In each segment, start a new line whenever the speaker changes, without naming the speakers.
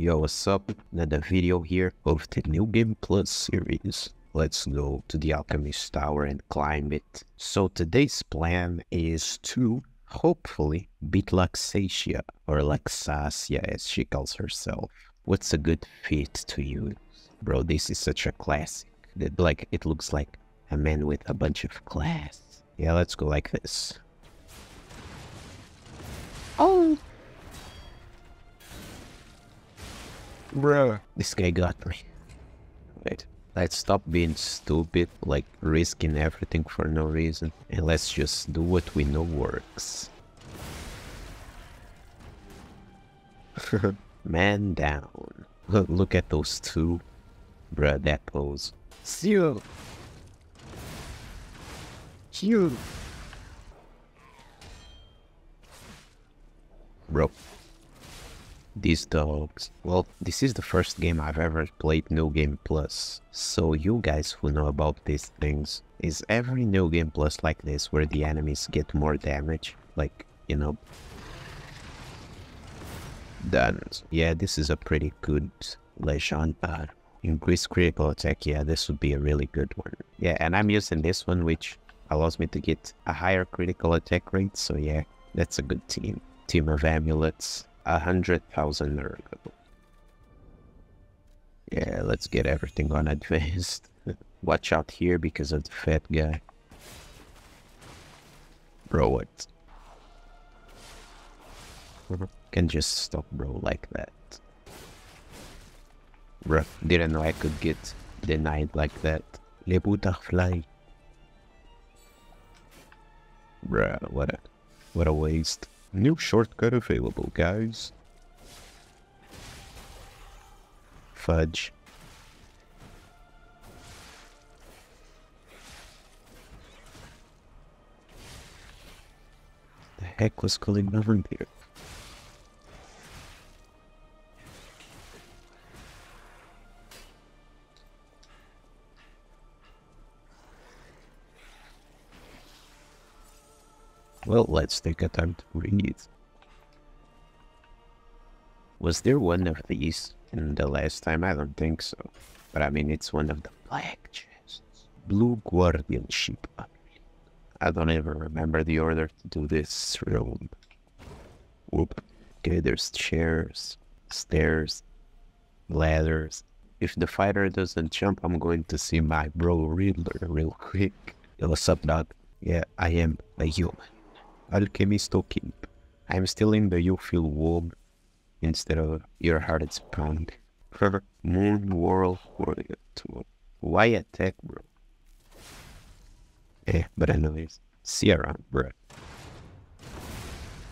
Yo, what's up? Another video here of the New Game Plus series. Let's go to the Alchemist Tower and climb it. So today's plan is to hopefully beat Luxatia, or Luxasia as she calls herself. What's a good fit to use? Bro, this is such a classic. That, like, it looks like a man with a bunch of class. Yeah, let's go like this. Oh! Bruh. This guy got me. Wait. Let's stop being stupid, like risking everything for no reason, and let's just do what we know works. Man down. Look at those two. Bruh, that pose. Seal! Shield! Bro. These dogs. Well, this is the first game I've ever played New Game Plus. So you guys who know about these things, is every New Game Plus like this where the enemies get more damage? Like, you know... Done. Yeah, this is a pretty good Legion. Uh, increased critical attack, yeah, this would be a really good one. Yeah, and I'm using this one, which allows me to get a higher critical attack rate, so yeah, that's a good team. Team of Amulets, a hundred thousand Nurgle. Yeah, let's get everything on advanced. Watch out here because of the fat guy. Bro, what? Can just stop bro like that. Bro, didn't know I could get denied like that. Le butterfly. Bruh, what a, what a waste. New shortcut available, guys. Fudge. The heck was on here? Well, let's take a time to breathe. Was there one of these in the last time? I don't think so. But I mean, it's one of the black chests. Blue Guardian ship. I don't even remember the order to do this room. Whoop. Okay, there's chairs, stairs, ladders. If the fighter doesn't jump, I'm going to see my bro Riddler real quick. Yo, what's up, dog? Yeah, I am a human. Alchemist Keep. I'm still in the you feel warm instead of your heart is pounding. Moon World Warrior. Why attack, bro? Eh, but anyways, see you around, bro.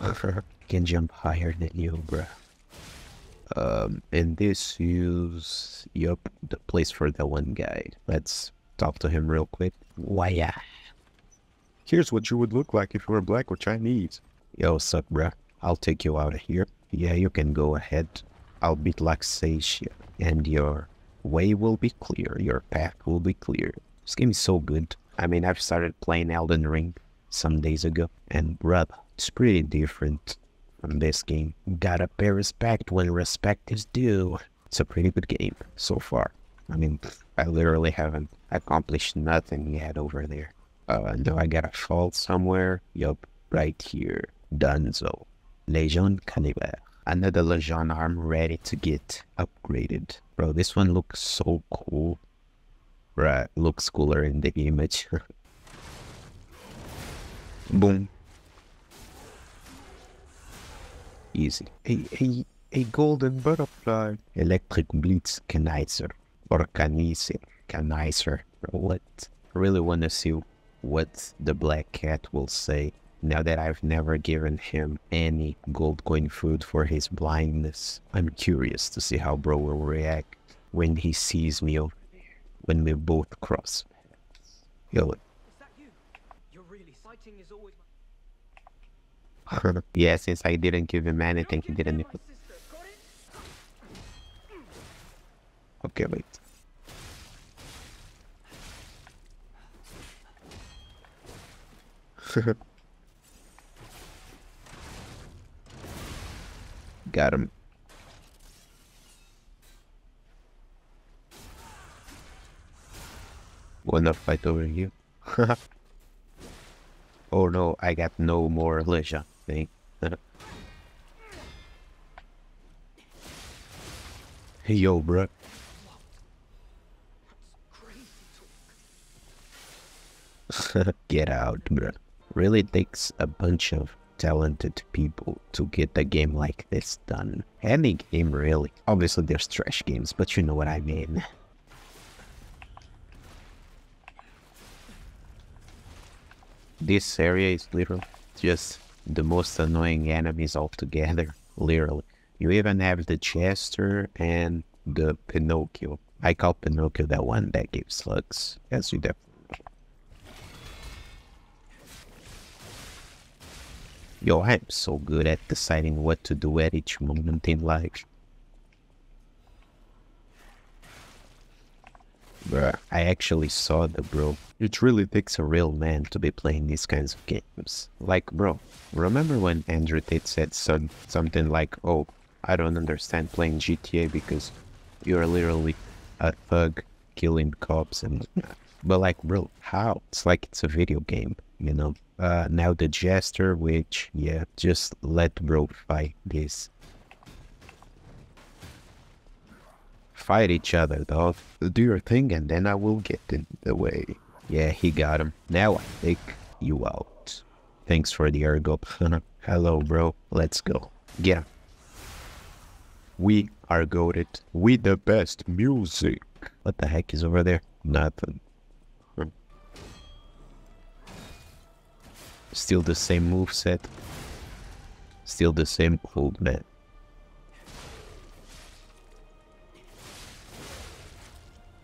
I can jump higher than you, bro. Um, and this use, yup, the place for the one guy. Let's talk to him real quick. Why, yeah.
Here's what you would look like if you were black or Chinese.
Yo, sup, bruh? I'll take you out of here. Yeah, you can go ahead. I'll beat Luxatia, and your way will be clear. Your path will be clear. This game is so good. I mean, I've started playing Elden Ring some days ago, and bruh, it's pretty different from this game. Gotta pay respect when respect is due. It's a pretty good game so far. I mean, I literally haven't accomplished nothing yet over there. Uh, do I got a fault somewhere? Yup, right here. Dunzo. Legion Caliber. Another Legion arm ready to get upgraded. Bro, this one looks so cool. Right, looks cooler in the image. Boom. Easy.
A, a, a golden butterfly.
Electric Blitz Canizer. Or. Canizer. Bro, what? I really want to see what the black cat will say now that I've never given him any gold coin food for his blindness. I'm curious to see how bro will react when he sees me over there, when we both cross paths. Yo. yeah, since I didn't give him anything, he didn't. Okay, wait. Got him. Wanna fight over here? oh no, I got no more leisure thing. Yo, bro. Get out, bro. Really takes a bunch of talented people to get a game like this done. Any game, really. Obviously, there's trash games, but you know what I mean. This area is literally just the most annoying enemies altogether. Literally. You even have the Chester and the Pinocchio. I call Pinocchio that one that gives slugs, as you definitely Yo, I'm so good at deciding what to do at each moment in life. Bruh, I actually saw the bro. It really takes a real man to be playing these kinds of games. Like, bro, remember when Andrew Tate said some, something like, oh, I don't understand playing GTA because you're literally a thug killing cops and but like bro how it's like it's a video game you know uh now the jester which yeah just let bro fight this. Fight each other dog. Do your thing and then i will get in the way. Yeah he got him. Now i take you out. Thanks for the ergo hello bro. Let's go. Him we are goaded with the best music. What the heck is over there? Nothing Still the same move set. Still the same old man.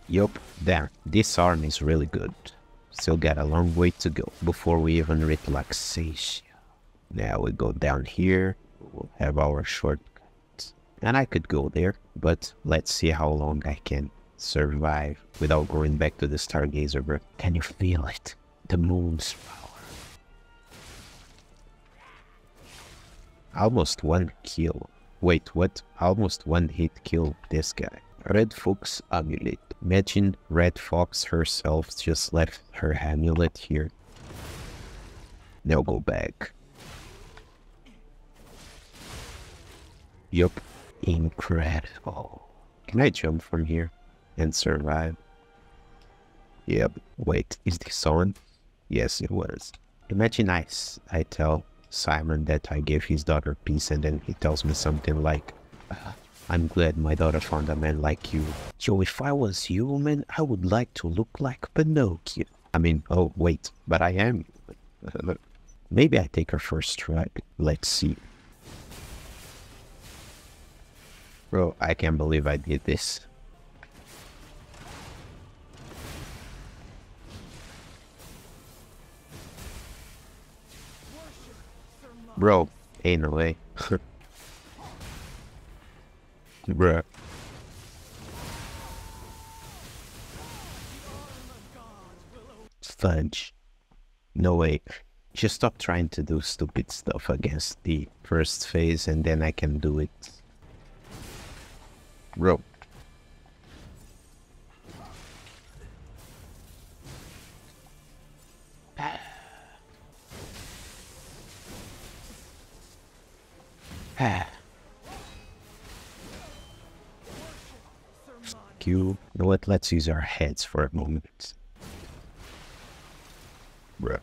Yup, there. This arm is really good. Still got a long way to go before we even reach Laxasia. Now we go down here. We'll have our shortcut. And I could go there, but let's see how long I can survive without going back to the Stargazer, bro. Can you feel it? The moon's Almost one kill. Wait, what? Almost one hit kill this guy. Red Fox Amulet. Imagine Red Fox herself just left her amulet here. Now go back. Yup. Incredible. Can I jump from here and survive? Yep. Wait, is this on? Yes, it was. Imagine I, I tell Simon that I gave his daughter peace and then he tells me something like, uh, I'm glad my daughter found a man like you. Yo, if I was you, man, I would like to look like Pinocchio. I mean, oh, wait, but I am Maybe I take her first try. Let's see. Bro, I can't believe I did this. Bro, ain't no way. Bruh. Fudge. No way. Just stop trying to do stupid stuff against the first phase and then I can do it. Bro, you. You know what? Let's use our heads for a moment. Bruh.